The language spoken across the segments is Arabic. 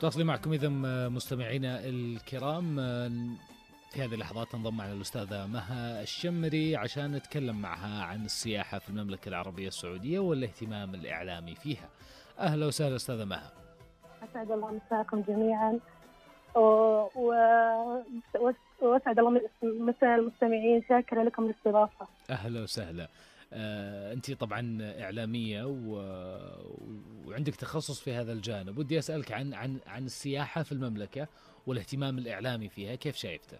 تواصلي معكم إذا مستمعينا الكرام في هذه اللحظات تنضم معنا الأستاذة مها الشمري عشان نتكلم معها عن السياحة في المملكة العربية السعودية والاهتمام الإعلامي فيها. أهلا وسهلا أستاذة مها. أسعد الله مساكم جميعا وأسعد الله مساء المستمعين شاكرة لكم الاستضافة. أهلا وسهلا. آه، انت طبعا إعلامية. وعندك تخصص في هذا الجانب. ودي أسألك عن عن عن السياحة في المملكة والاهتمام الإعلامي فيها كيف شايفته؟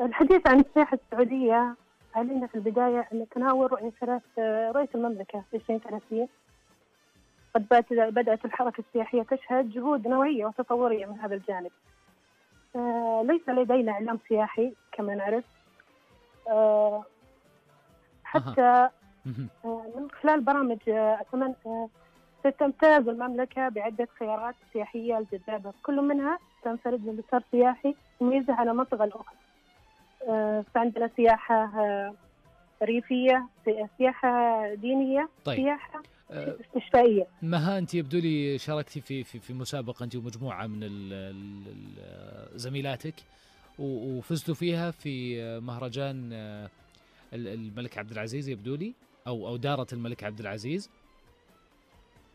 الحديث عن السياحة السعودية علينا في البداية أن تناول رؤية ثلاث رؤيه المملكة في 2030 قد بدأت الحركة السياحية تشهد جهود نوعية وتطورية من هذا الجانب. آه، ليس لدينا إعلام سياحي كما نعرف. آه، حتى آه، من خلال برامج أتمنى ستمتاز المملكة بعدة خيارات سياحية الجذابة. كل منها تنفرد بمسار سياحي مميزة على المنطقة الأخرى. فعندنا سياحة ريفية سياحة دينية طيب. سياحة استشفائية. مها أنت يبدو لي شاركتي في في في مسابقة أنت ومجموعة من زميلاتك وفزتوا فيها في مهرجان الملك عبد العزيز يبدو لي أو أو دارة الملك عبد العزيز.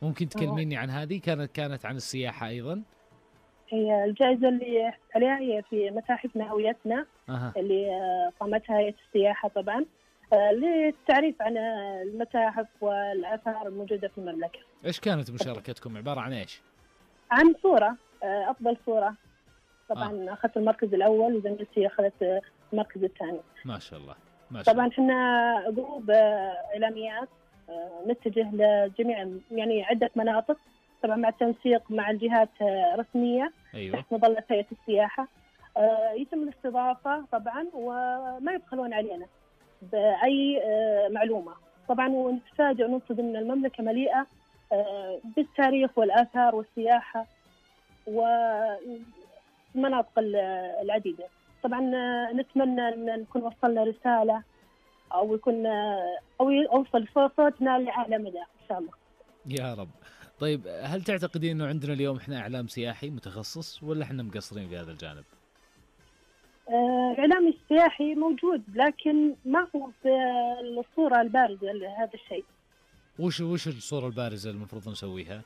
ممكن تكلميني عن هذه؟ كانت كانت عن السياحة أيضا. هي الجائزة اللي عليها هي في متاحفنا هويتنا أه. اللي قامتها هيئة السياحة طبعا. آه، للتعريف عن المتاحف والآثار الموجودة في المملكة. إيش كانت مشاركتكم؟ عبارة عن إيش؟ عن صورة آه، أفضل صورة. طبعا آه. أخذت المركز الأول وزميلتي أخذت المركز الثاني. ما شاء الله. طبعا إحنا جروب إعلاميات آه، نتجه لجميع يعني عدة مناطق طبعا مع التنسيق مع الجهات الرسميه أيوه. تحت مظلة هيئة السياحة. آه، يتم الاستضافة طبعا وما يبخلون علينا بأي آه، معلومة. طبعا ونتفاجئ وننصدم إن المملكة مليئة بالتاريخ والآثار والسياحة والمناطق العديدة. طبعا نتمنى إن نكون وصلنا رسالة أو يكون أو يوصل صوتنا لأعلى مدى إن شاء الله. يا رب. طيب هل تعتقدين إنه عندنا اليوم إحنا إعلام سياحي متخصص ولا إحنا مقصرين في هذا الجانب؟ الإعلام آه السياحي موجود لكن ما هو في الصورة البارزة لهذا الشيء. وش وش الصورة البارزة المفروض نسويها؟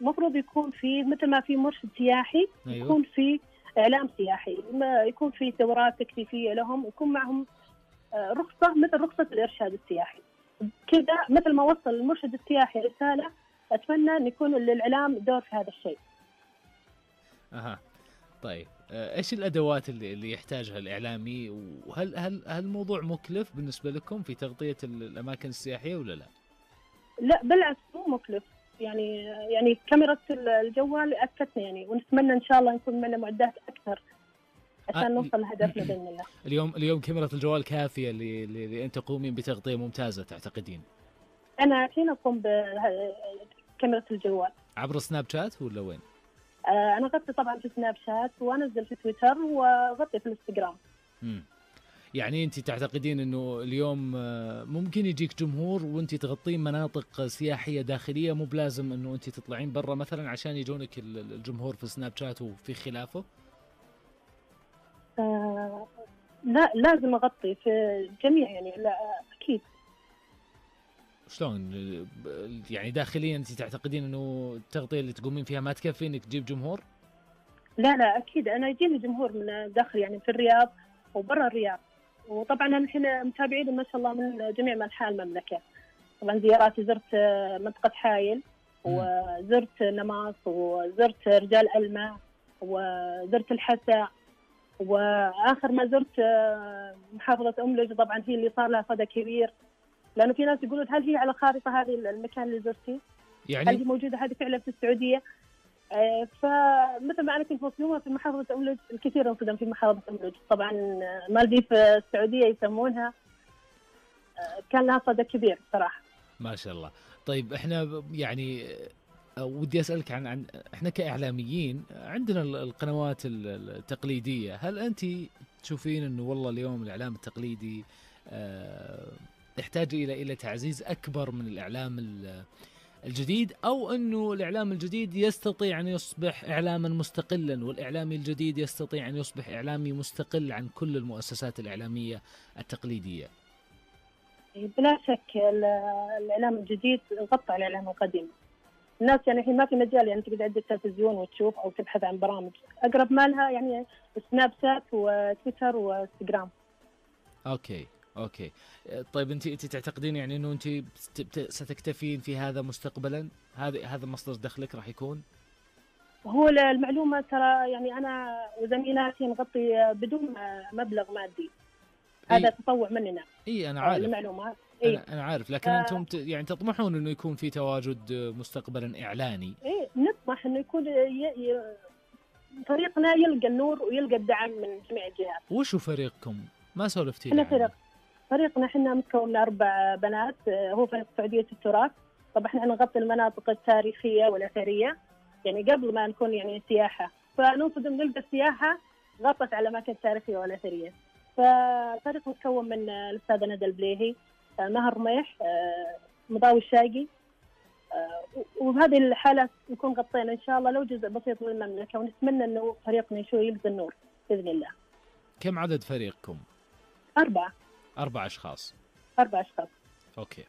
المفروض يكون في مثل ما في مرشد سياحي أيوه. يكون في إعلام سياحي ما يكون في دورات تكليفيه لهم يكون معهم آه، رخصة مثل رخصة الإرشاد السياحي كذا مثل ما وصل المرشد السياحي رسالة أتمنى أن يكون للإعلام دور في هذا الشيء. أها طيب آه، إيش الأدوات اللي اللي يحتاجها الإعلامي وهل هل هل الموضوع مكلف بالنسبة لكم في تغطية الأماكن السياحية ولا لا؟ لا بالعكس مو مكلف يعني يعني كاميرا الجوال أكدتنا يعني ونتمنى إن شاء الله يكون معنا معدات أكثر عشان آه نوصل لهدفنا باذن الله. اليوم اليوم كاميرا الجوال كافية لأن تقومين بتغطية ممتازة تعتقدين؟ أنا الحين أقوم بكاميرا الجوال. عبر سناب شات ولا وين؟ آه أنا اغطي طبعا في سناب شات وأنزل في تويتر وأغطي في الإنستغرام. امم يعني انت تعتقدين انه اليوم آه، ممكن يجيك جمهور وانت تغطين مناطق سياحية داخلية مو بلازم انه انت تطلعين برا مثلا عشان يجونك الجمهور في سناب شات وفي خلافه؟ آه لا لازم أغطي في جميع يعني لا أكيد شلون يعني داخليا انت تعتقدين انه التغطية اللي تقومين فيها ما تكفي انك تجيب جمهور؟ لا لا أكيد أنا يجيني جمهور من داخل يعني في الرياض وبرا الرياض وطبعا إحنا متابعين ما شاء الله من جميع انحاء المملكة طبعا زياراتي زرت منطقة حايل وزرت نماص وزرت رجال الماء وزرت الحسا وآخر ما زرت محافظة املج طبعا هي اللي صار لها صدى كبير لأنه في ناس يقولون هل هي على خارطة هذه المكان اللي زرتيه؟ يعني هل هي موجودة هذه فعلا في السعودية؟ آه، فمثل ما أنا كنت مصدومه في محافظة أملج الكثير انصدم في محافظة أملج. طبعا مالديف السعودية يسمونها آه، كان لها صدى كبير صراحة. ما شاء الله. طيب إحنا يعني آه، ودي أسألك عن عن إحنا كإعلاميين عندنا القنوات التقليدية. هل أنت تشوفين إنه والله اليوم الإعلام التقليدي يحتاج إلى إلى تعزيز أكبر من الإعلام الجديد أو أنه الإعلام الجديد يستطيع أن يصبح إعلاما مستقلا والإعلامي الجديد يستطيع أن يصبح إعلامي مستقل عن كل المؤسسات الإعلامية التقليدية. بلا شك الإعلام الجديد غطى على الإعلام القديم. الناس يعني الحين ما في مجال يعني تقعد عند التلفزيون وتشوف أو تبحث عن برامج، أقرب مالها يعني سناب شات وتويتر وانستغرام. okay okay. طيب انت انت تعتقدين يعني إنه انت ستكتفين في هذا مستقبلا؟ هذا هذا مصدر دخلك راح يكون؟ هو المعلومة ترى يعني أنا وزميلاتي نغطي بدون مبلغ مادي. هذا تطوع مننا. إي أنا عارف. المعلومات إيه؟ أنا, أنا عارف. لكن ف... أنتم. يعني تطمحون إنه يكون في تواجد مستقبلا إعلاني؟ إي نطمح إنه يكون ي... ي... فريقنا يلقى النور ويلقى الدعم من جميع الجهات. وشو فريقكم؟ ما سولفتي إحنا فريق فريقنا إحنا متكون من أربع بنات هو فريق سعوديه التراث. طبعا إحنا نغطي المناطق التاريخية والأثرية. يعني قبل ما نكون يعني سياحة. فننصدم نلقى السياحة غطت على الأماكن التاريخية والأثرية. ففريق متكون من الأستاذة ندى البليهي مهر رميح مضاوي الشاقي. وبهذه الحالة نكون غطينا إن شاء الله لو جزء بسيط من المملكة ونتمنى أنه فريقنا شوي يلقى النور بإذن الله. كم عدد فريقكم؟ أربعة. أربع أشخاص. أربع أشخاص. أوكي.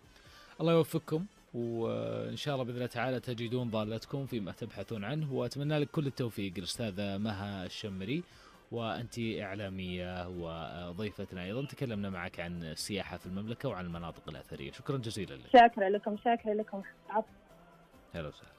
الله يوفقكم وإن شاء الله بإذن الله تعالى تجدون ضالتكم فيما تبحثون عنه وأتمنى لك كل التوفيق الأستاذة مها الشمري وأنت إعلامية وضيفتنا أيضا. تكلمنا معك عن السياحة في المملكة وعن المناطق الأثرية. شكرا جزيلا لك. شاكرا لكم شاكرا لكم. عفو هلا وسهلا.